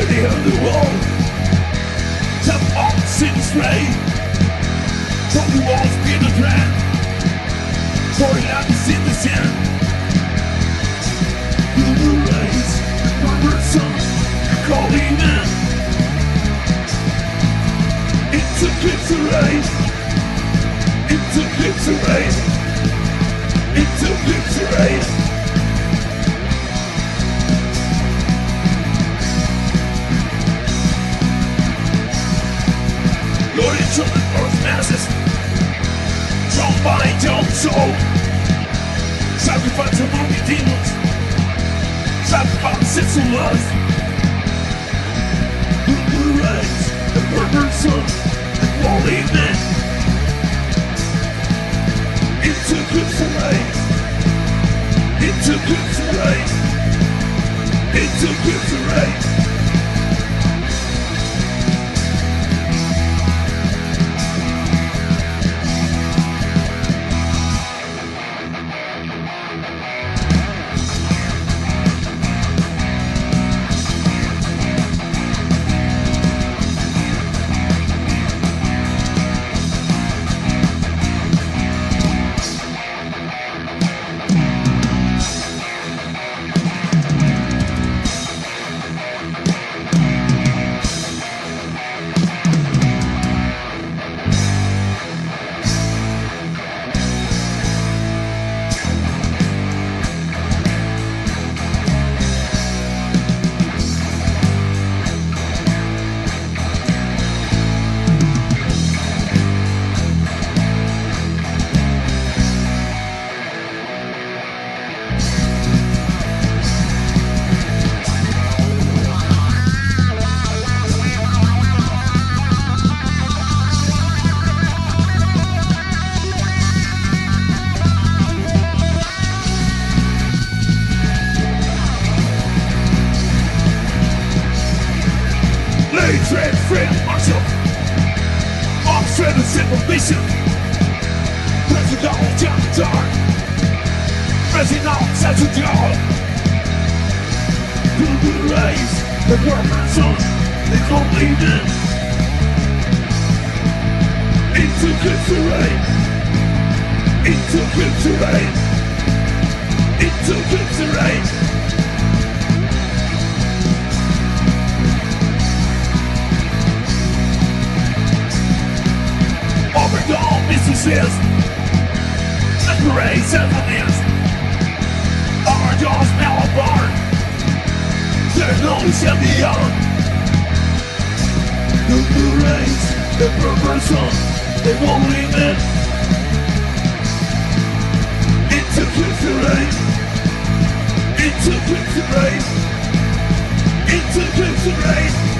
already on the wall Top up city spray From the walls in the brand Pouring out the in the sand Blue rays, murmur song Calling man It's a clips rain. It's a clips rain. It's a clips array. Earth masses, drawn by dumb soul. Sacrifice to movie demons, sacrifice sits of lust. The blue rays, the pervert sun, the quality men. Into good rain, into good rain, into good. Lay Dark President of Central Dog Through the rays The workers on They don't leave in Into good terrain Into good terrain Into good terrain The and the news Our jaws smell apart There's no shall beyond The blue rays, the purple sun They won't leave it Into crimson rain. Into crimson rain. Into crimson rain